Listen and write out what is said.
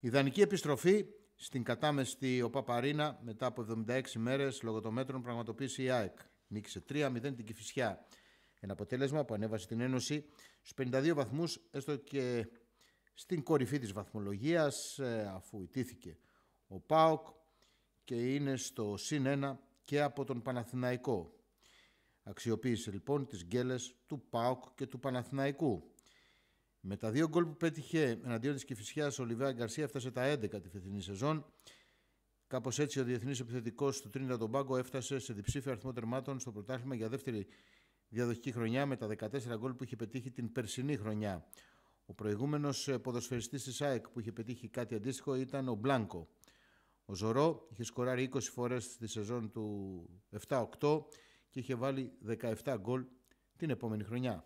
Ιδανική επιστροφή στην κατάμεστη ο Παπαρίνα μετά από 76 μέρες λόγω των μέτρων πραγματοποίησε η ΑΕΚ. Νίκησε 3-0 την Κηφισιά. Ένα αποτέλεσμα που ανέβασε την Ένωση στους 52 βαθμούς έστω και στην κορυφή της βαθμολογίας ε, αφού ιτήθηκε ο ΠΑΟΚ και είναι στο συν 1 και από τον Παναθηναϊκό. Αξιοποίησε λοιπόν τις γκέλες του ΠΑΟΚ και του Παναθηναϊκού. Με τα δύο γκολ που πέτυχε εναντίον της Κυφυσιάς, ο Λιβέας Γκαρσία έφτασε τα 11 τη φετινή σεζόν. Κάπως έτσι, ο διεθνής επιθετικός του Τρίντα τον Πάγκο έφτασε σε διψήφιο αριθμό τερμάτων στο πρωτάθλημα για δεύτερη διαδοχική χρονιά με τα 14 γκολ που είχε πετύχει την περσινή χρονιά. Ο προηγούμενος ποδοσφαιριστής της ΑΕΚ που είχε πετύχει κάτι αντίστοιχο ήταν ο Μπλάνκο. Ο Ζωρό είχε σκοράρει 20 φορές στη σεζόν του 7-8 και είχε βάλει 17 γκολ την επόμενη χρονιά.